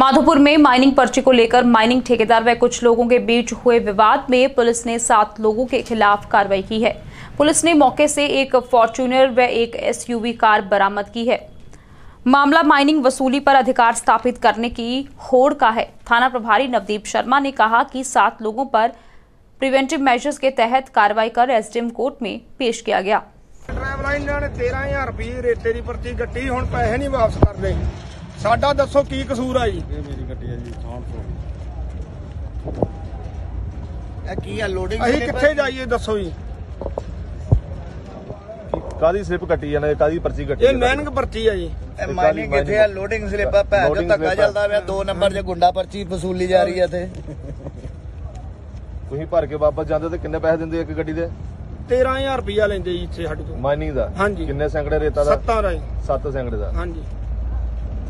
माधोपुर में माइनिंग पर्ची को लेकर माइनिंग ठेकेदार व कुछ लोगों के बीच हुए विवाद में पुलिस ने सात लोगों के खिलाफ कार्रवाई की है पुलिस ने मौके से एक फॉर्च्यूनर व एक एसयूवी कार बरामद की है मामला माइनिंग वसूली पर अधिकार स्थापित करने की होड़ का है थाना प्रभारी नवदीप शर्मा ने कहा कि सात लोगों पर प्रिवेंटिव मेजर्स के तहत कार्रवाई कर एसडीएम कोर्ट में पेश किया गया ਡਰਾਈਵਰਾਂ ਇਹਨਾਂ ਨੇ 13000 ਰੁਪਏ ਰੇਤੇ ਦੀ ਪਰਚੀ ਕੱਟੀ ਹੁਣ ਪੈਸੇ ਨਹੀਂ ਵਾਪਸ ਕਰਦੇ ਸਾਡਾ ਦੱਸੋ ਕੀ ਕਸੂਰ ਆ ਜੀ? ਇਹ ਮੇਰੀ ਗੱਡੀ ਹੈ ਜੀ 600 ਇਹ ਕੀ ਆ ਲੋਡਿੰਗ ਅਸੀਂ ਕਿੱਥੇ ਜਾਈਏ ਦੱਸੋ ਜੀ। ਕਾਦੀ ਸਲਿੱਪ ਕੱਟੀ ਜਾਂਦੇ ਕਾਦੀ ਪਰਚੀ ਕੱਟੀ ਇਹ ਮੈਨਿੰਗ ਪਰਚੀ ਆ ਜੀ। ਇਹ ਮਾਈਨਿੰਗ ਕਿੱਥੇ ਆ ਲੋਡਿੰਗ ਸਲਿੱਪ ਆ ਭੈਣ ਜੋ ਧੱਕਾ ਆ। ਚੱਲਦਾ ਪਿਆ ਦੋ ਨੰਬਰ 'ਚ ਗੁੰਡਾ ਪਰਚੀ ਵਸੂਲੀ ਜਾ ਰਹੀ ਆ ਇੱਥੇ। ਤੁਸੀਂ ਭਰ ਕੇ ਵਾਪਸ ਜਾਂਦੇ ਤੇ ਕਿੰਨੇ ਪੈਸੇ ਦਿੰਦੇ ਇੱਕ ਗੱਡੀ ਦੇ? 13000 ਰੁਪਇਆ ਲੈਂਦੇ ਜੀ ਇੱਥੇ ਸਾਡੇ ਤੋਂ। ਮਾਈਨਿੰਗ ਦਾ? ਹਾਂਜੀ। ਕਿੰਨੇ ਸੈਂਕੜੇ ਰੇਤਾ ਦਾ? ਸੱਤਾਂ ਦਾ ਜੀ। 7 ਸੈਂਕੜੇ ਦਾ। ਹਾਂਜੀ।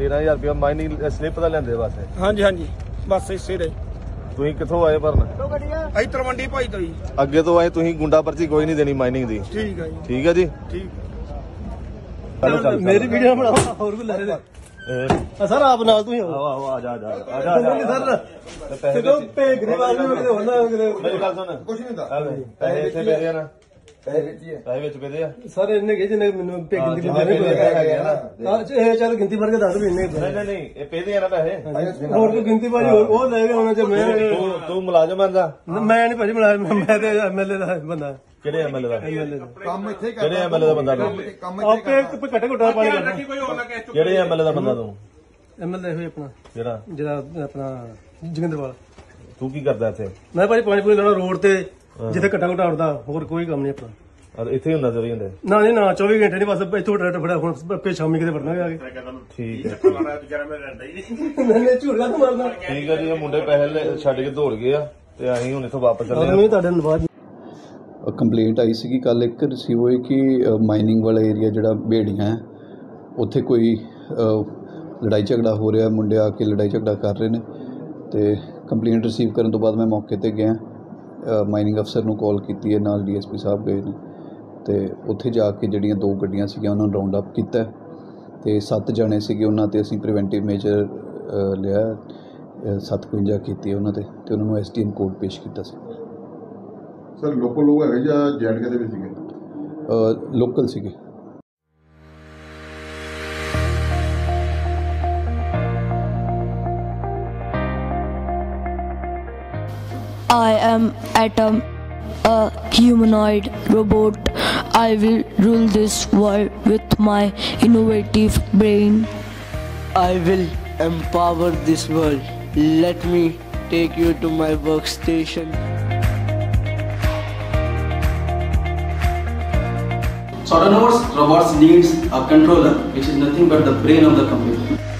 13000 ਰੁਪਏ ਮਾਈਨਿੰਗ ਸਲਿੱਪ ਦਾ ਲੈਂਦੇ ਬਸ। ਹਾਂਜੀ ਹਾਂਜੀ। ਬਸ ਇਸੇ ਦੇ। ਤੁਸੀਂ ਕਿੱਥੋਂ ਆਏ ਭਰਨ ਅਸੀਂ ਤਰਵੰਡੀ ਭਾਈ ਤੋਂ ਜੀ। ਅੱਗੇ ਤੋਂ ਆਏ ਤੁਸੀਂ ਗੁੰਡਾ ਪਰਚੀ ਕੋਈ ਨਹੀਂ ਦੇਣੀ ਮਾਈਨਿੰਗ ਦੀ। ਠੀਕ ਆ ਜੀ। ਠੀਕ ਹੈ ਜੀ? ਠੀਕ। ਮੇਰੀ ਵੀਡੀਓ ਬਣਾਓ ਹੋਰ ਕੋਈ ਲੈ ਲੈ ਆ ਸਰ ਆਪ ਨਾਲ ਤੂੰ ਹੀ ਹੋ ਆਓ ਆ ਜਾ ਆ ਜਾ ਆ ਜਾ ਸਰ ਤੇ ਕੋ ਪੇ ਗਰੀਬ ਆਦਮੀ ਨੂੰ ਕਿਤੇ ਹੁੰਦਾ ਕਿਤੇ ਮੇਰੀ ਗੱਲ ਸੁਣ। ਕੁਝ ਨਹੀਂ ਦਾ ਪੈਸੇ ਇੱਥੇ ਆ ਨਾ। ਪੈਸੇ ਵਿੱਚ ਹੀ ਪੈਸੇ ਵਿੱਚ ਪਏ ਆ। ਸਰ ਇਹਨੇ ਕਹੇ ਜਿਹਨੇ ਮੈਨੂੰ ਪੇ ਗਿਣਤੀ ਜਿੰਨੇ ਬੰਦੇ ਪੈਸੇ ਹੈਗੇ ਆ ਨਾ। ਹਾਂ ਇਹ ਚੱਲ ਗਿਣਤੀ ਭਰ ਕੇ ਦੱਸ ਵੀ ਇੰਨੇ ਨਹੀਂ ਨਹੀਂ ਨਹੀਂ ਇਹ ਪਏ ਆ ਨਾ ਪੈਸੇ। ਹੋਰ ਕੋਈ ਗਿਣਤੀ ਭਾਜੀ ਹੋਰ ਉਹ ਲੈ ਕੇ ਆਉਣਾ ਤੇ ਮੈਂ ਤੂੰ ਤੂੰ ਮੁਲਾਜ਼ਮ ਆਦਾ ਮੈਂ ਨਹੀਂ ਭਾਜੀ ਬਣਾ ਮੈਂ ਤੇ ਐਮਐਲਏ ਦਾ ਬੰਦਾ। ਕਿਹੜੇ ਐਮਐਲਏ ਦਾ? ਐਮਐਲਏ ਦਾ। ਕੰਮ ਇੱਥੇ ਕਿਹੜੇ ਐਮਐਲਏ ਦਾ ਬੰਦਾ ਤੂੰ? ਆਪੇ ਇੱਕ ਘੱਟੇ ਘੁੱਟਾ ਪਾਣੀ ਕਰਦਾ ਕਿਹੜੇ ਐਮਐਲਏ ਦਾ ਬੰਦਾ ਤੂੰ? ਐਮਐਲਏ ਹੋਈ ਆਪਣਾ। ਜਿਹੜਾ ਜਿਹੜਾ ਆਪਣਾ ਜਗਿੰਦਰਵਾਲ। ਤੂੰ ਕੀ ਕਰਦਾ ਇੱਥੇ? ਮੈਂ ਭਾਜੀ ਪਾਣੀ ਪੂਣੀ ਲਾਉਣਾ ਰੋਡ ਤੇ। ਜਿੱਥੇ ਘੱਟਾ ਘੁੱਟਾ ਉੱਡਦਾ ਹੋਰ ਕੋਈ ਕੰਮ ਨਹੀਂ ਆਪਣਾ। ਔਰ ਇੱਥੇ ਹੀ ਹੁੰਦਾ ਚੋਰੀ ਹੁੰਦੇ। ਨਾ ਨਹੀਂ ਨਾ 24 ਘੰਟੇ ਨਹੀਂ ਬਸ ਇੱਥੋਂ ਟਰੈਕਟਰ ਫੜਾ ਹੁਣ ਪੇ ਸ਼ਾਮੀ ਕਿਤੇ ਵੜਨਾ ਆ ਕੇ। ਠੀਕ ਹੈ। ਮੈਨੇ ਝੂਠ ਕਾ ਮਾਰਦਾ। ਠੀਕ ਹੈ ਜੀ ਇਹ ਮੁੰਡੇ ਪੈਸੇ ਲੈ- ਛੱਡ ਕੇ ਦੌੜ ਗਏ ਆ ਤੇ ਅਸੀਂ ਹੁਣ ਇੱਥੋਂ ਵਾਪਸ ਚੱਲੇ ਮੈਂ ਤੁਹਾਡੇ ਨਾਲ ਬਾਅਦ ਕੰਪਲੇਂਟ ਆਈ ਸੀਗੀ ਕੱਲ ਇੱਕ ਰਿਸੀਵ ਹੋਈ ਕਿ ਮਾਈਨਿੰਗ ਵਾਲਾ ਏਰੀਆ ਜਿਹੜਾ ਬੇੜੀਆਂ ਹੈ ਉੱਥੇ ਕੋਈ ਅ, ਲੜਾਈ ਝਗੜਾ ਹੋ ਰਿਹਾ ਮੁੰਡੇ ਆ ਕੇ ਲੜਾਈ ਝਗੜਾ ਕਰ ਰਹੇ ਨੇ ਤੇ ਕੰਪਲੇਂਟ ਰਿਸੀਵ ਕਰਨ ਤੋਂ ਬਾਅਦ ਮੈਂ ਮੌਕੇ ਤੇ ਗਿਆ। ਮਾਈਨਿੰਗ ਅਫਸਰ ਨੂੰ ਕਾਲ ਕੀਤੀ ਹੈ ਨਾਲ ਡੀਐਸਪੀ ਸਾਹਿਬ ਗਏ ਨੇ। ਤੇ ਉੱਥੇ ਜਾ ਕੇ ਜਿਹੜੀਆਂ ਦੋ ਗੱਡੀਆਂ ਸੀਗੀਆਂ ਉਹਨਾਂ ਨੂੰ ਰਾਉਂਡ ਅਪ ਕੀਤਾ ਤੇ ਸੱਤ ਜਣੇ ਸੀਗੇ ਉਹਨਾਂ ਤੇ ਅਸੀਂ ਪ੍ਰੀਵੈਂਟਿਵ ਮੇਜਰ ਲਿਆ ਅ, 57 ਕੀਤੀ ਉਹਨਾਂ ਤੇ ਤੇ ਉਹਨਾਂ ਨੂੰ ਐਸਟੀਐਮ ਕੋਰਟ ਪੇਸ਼ ਕੀਤਾ ਸੀ। ਸਰ ਲੋਕਲ ਲੋਕ ਹੈਗੇ ਜਾਂ ਜੈਂਟ ਦੇ ਵਿੱਚ ਸੀਗੇ? ਲੋਕਲ ਸੀਗੇ। I am Atom, a humanoid robot. I will rule this world with my innovative brain. I will empower this world. Let me take you to my workstation. So in robots needs a controller, which is nothing but the brain of the computer.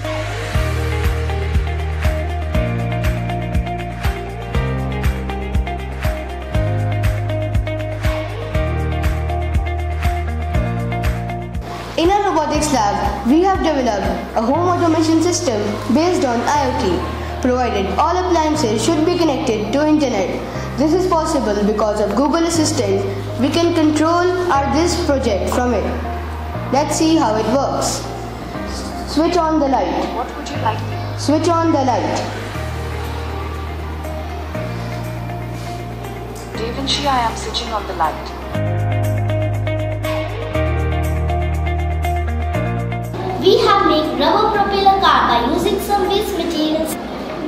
Lab, we have developed a home automation system based on IoT, provided all appliances should be connected to internet. This is possible because of Google Assistant. We can control our this project from it. Let's see how it works. Switch on the light. What would you like? Switch on the light. Da Vinci, I am switching on the light.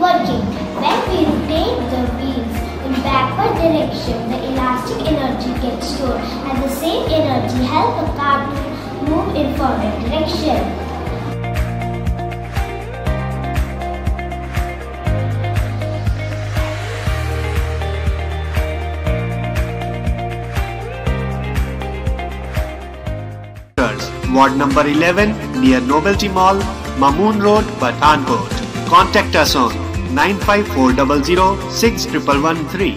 Working. When we rotate the wheels in backward direction, the elastic energy gets stored and the same energy helps the car to move in forward direction. Ward number 11 near Novelty Mall, Mamoon Road, Pathankot. Contact us on Nine five four double zero six triple one three.